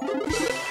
you